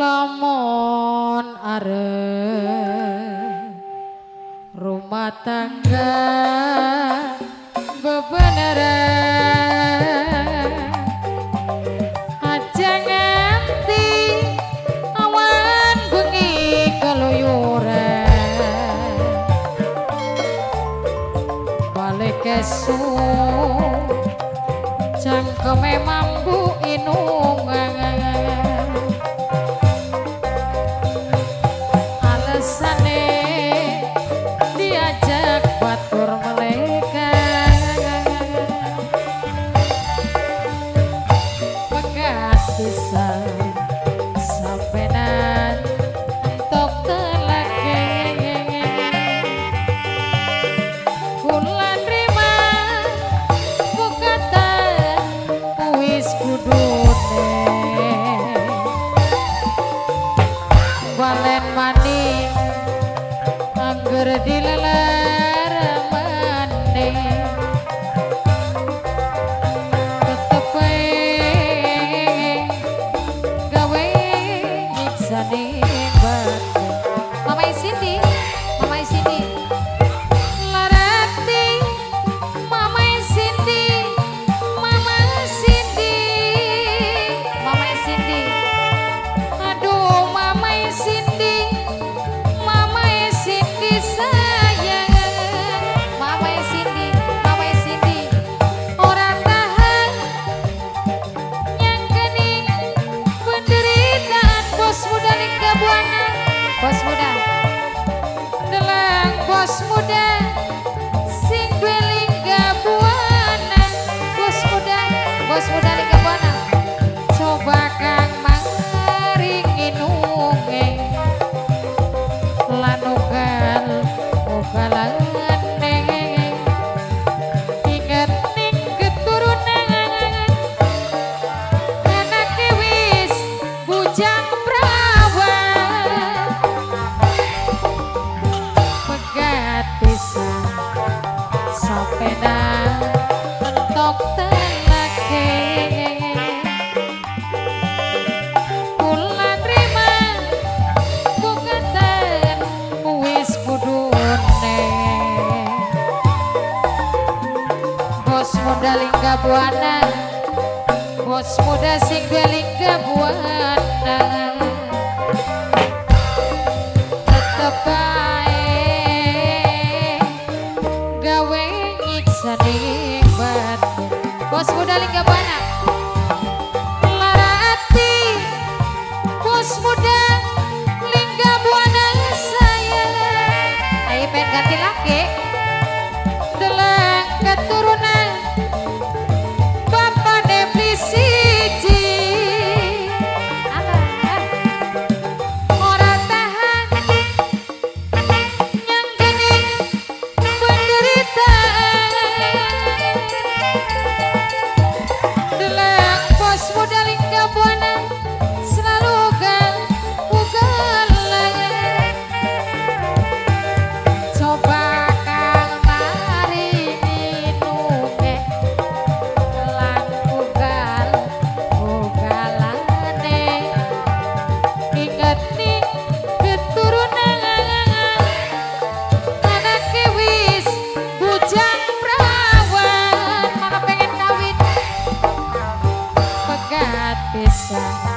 lamun are rumah tangga bebeneran aja nganti awan balik kesu cangkeme mambu inungan. alen Mani anggur Dilele Fala saling gabuana Bos muda sing beling gabuana Tetep baik Gawe nyiksa nikmat. Bos muda lingga gabuana Larati Bos muda lingga buana saya. Ayo pengen laki Delang ketua Yeah.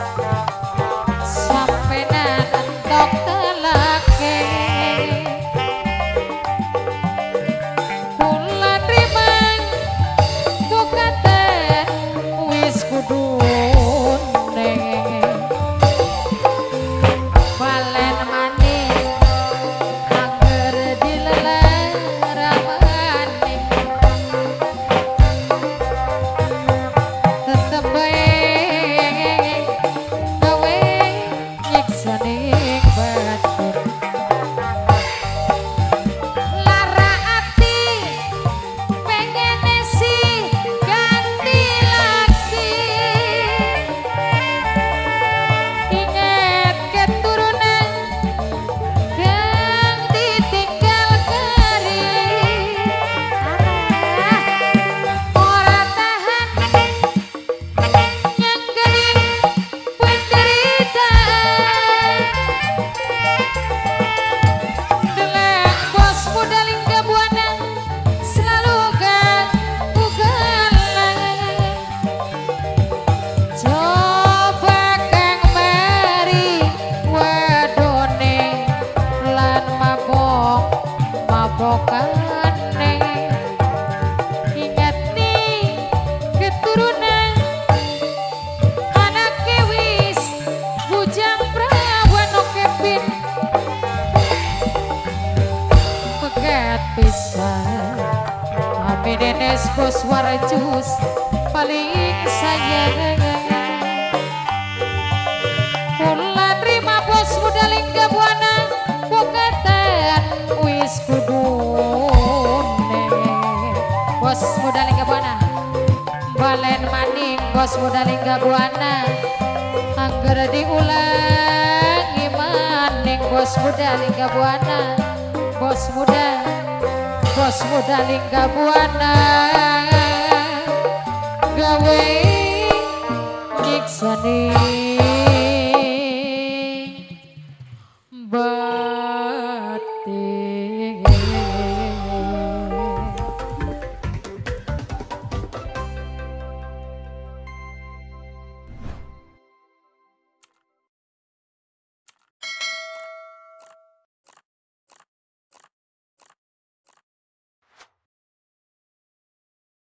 Alias bos warjus paling sayang. Kula terima bos muda lingga buana Bukatan wis kudune Bos muda lingga buana Balen maning bos muda lingga buana Angger diulangi maning bos muda lingga buana. Bos muda Bos muda lingga buana Gawe nyiksani